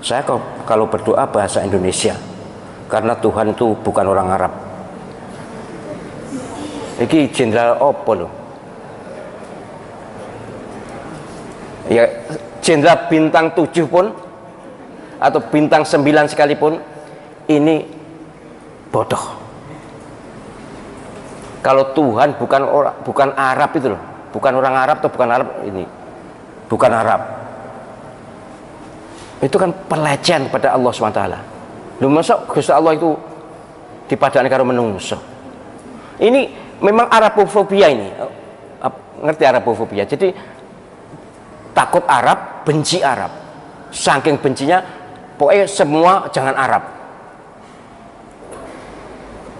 Saya kalau berdoa bahasa Indonesia karena Tuhan itu bukan orang Arab. Iki jenderal opo loh? Ya jenderal bintang 7 pun atau bintang 9 sekalipun ini bodoh. Kalau Tuhan bukan orang bukan Arab itu loh, bukan orang Arab atau bukan Arab ini. Bukan Arab. Itu kan pelecehan pada Allah SWT. Lu masuk Gusti Allah itu dipadani karo menungso. Ini memang Arabofobia ini. Ngerti Arabofobia. Jadi takut Arab, benci Arab. Saking bencinya pokoknya semua jangan Arab.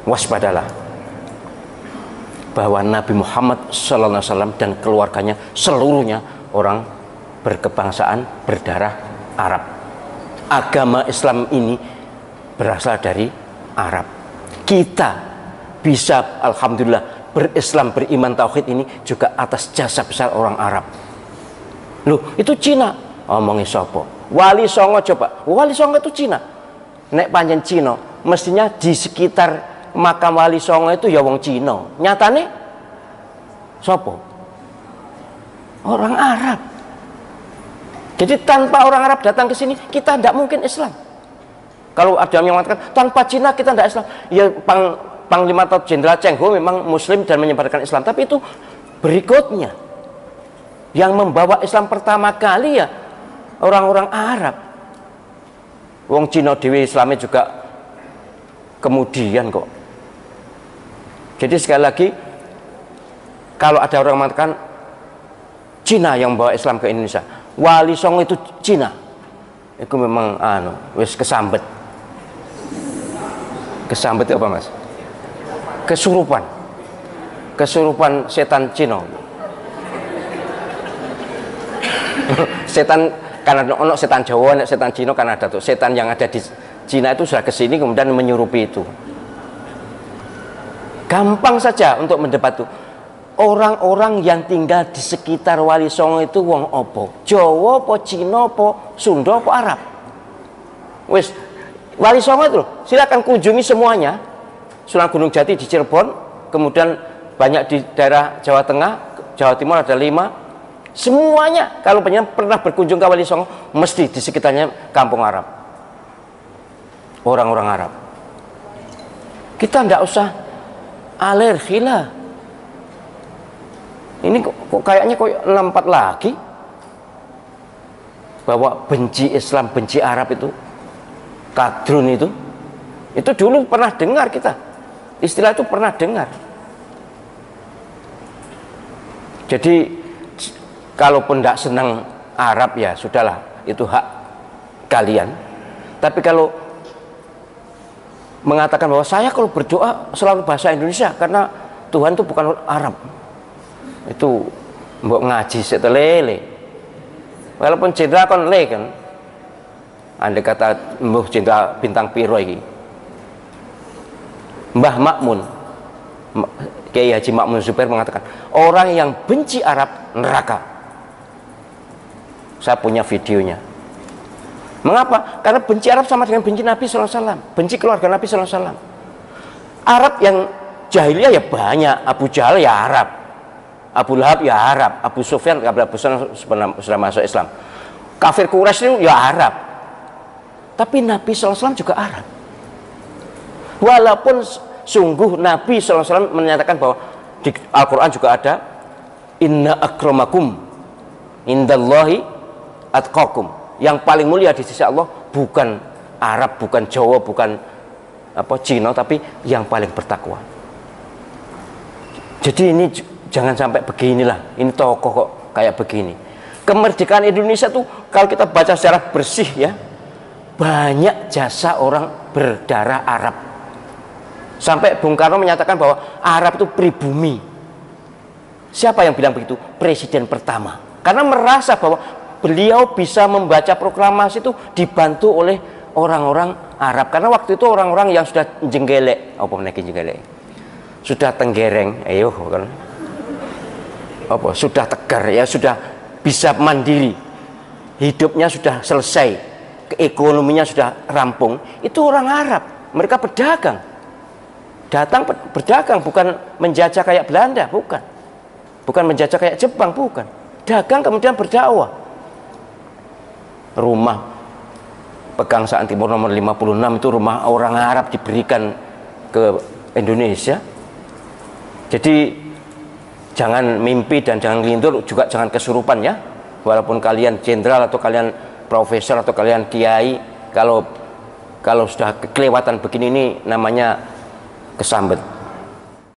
Waspadalah bahwa Nabi Muhammad SAW dan keluarganya seluruhnya orang berkebangsaan berdarah Arab. Agama Islam ini berasal dari Arab. Kita bisa alhamdulillah berislam beriman tauhid ini juga atas jasa besar orang Arab. Loh, itu Cina. Omongin sopo. Wali Songo coba. Wali Songo itu Cina. Nek panjen Cina, mestinya di sekitar makam Wali Songo itu ya wong Cina. Nyatane sopo? Orang Arab. Jadi tanpa orang Arab datang ke sini, kita tidak mungkin Islam. Kalau ada yang mengatakan tanpa Cina kita tidak Islam, ya pang, Panglima atau Jenderal Cheng Ho memang Muslim dan menyebarkan Islam, tapi itu berikutnya yang membawa Islam pertama kali ya orang-orang Arab. Wong Cina Dewi Islamnya juga kemudian kok. Jadi sekali lagi kalau ada orang mengatakan Cina yang membawa Islam ke Indonesia, Wali Songo itu Cina. Itu memang anu, wis kesambet. Kesambet itu apa, Mas? Kesurupan. Kesurupan setan Cina. setan karena ono setan Jawa, setan Cina karena ada tuh. Setan yang ada di Cina itu sudah ke sini kemudian menyurupi itu. Gampang saja untuk mendebat tuh. Orang-orang yang tinggal di sekitar Wali Songo itu wong opo? Jawa apa Cina apa Sunda apa Arab? Wis Wali Songo itu silakan kunjungi semuanya. Sunan Gunung Jati di Cirebon, kemudian banyak di daerah Jawa Tengah, Jawa Timur ada lima, Semuanya kalau penyen pernah berkunjung ke Wali Songo mesti di sekitarnya kampung Arab. Orang-orang Arab. Kita tidak usah alergi lah. Ini kok, kok kayaknya kok lempat lagi? Bahwa benci Islam, benci Arab itu kadrun itu itu dulu pernah dengar kita. Istilah itu pernah dengar. Jadi kalaupun tidak senang Arab ya sudahlah itu hak kalian. Tapi kalau mengatakan bahwa saya kalau berdoa selalu bahasa Indonesia karena Tuhan itu bukan Arab itu mbok ngaji setelele walaupun jenderal kan le kan anda kata mbah jenderal bintang piro ini Mbah Makmun Kiai Haji Makmun Zubair mengatakan orang yang benci Arab neraka saya punya videonya. Mengapa? Karena benci Arab sama dengan benci Nabi SAW. Benci keluarga Nabi SAW. Arab yang jahiliyah ya banyak. Abu Jahal ya Arab. Abu Lahab ya Arab. Abu Sufyan, Abu Sufyan sudah masuk Islam. Kafir Quraisy itu ya Arab. Tapi Nabi SAW juga Arab. Walaupun sungguh Nabi SAW menyatakan bahwa di Al-Quran juga ada Inna akramakum indallahi atqakum yang paling mulia di sisi Allah bukan Arab, bukan Jawa, bukan apa Cina tapi yang paling bertakwa. Jadi ini jangan sampai beginilah. Ini tokoh kok kayak begini. Kemerdekaan Indonesia tuh kalau kita baca secara bersih ya banyak jasa orang berdarah Arab. Sampai Bung Karno menyatakan bahwa Arab itu pribumi. Siapa yang bilang begitu? Presiden pertama. Karena merasa bahwa beliau bisa membaca proklamasi itu dibantu oleh orang-orang Arab karena waktu itu orang-orang yang sudah jenggelek apa menaiki jenggelek sudah tenggereng ayo kan apa sudah tegar ya sudah bisa mandiri hidupnya sudah selesai ekonominya sudah rampung, itu orang Arab. Mereka berdagang. Datang berdagang bukan menjajah kayak Belanda, bukan. Bukan menjajah kayak Jepang, bukan. Dagang kemudian berdakwah. Rumah Pegangsaan Timur nomor 56 itu rumah orang Arab diberikan ke Indonesia. Jadi jangan mimpi dan jangan ngelindur juga jangan kesurupan ya. Walaupun kalian jenderal atau kalian profesor atau kalian kiai kalau kalau sudah kelewatan begini ini namanya kesambet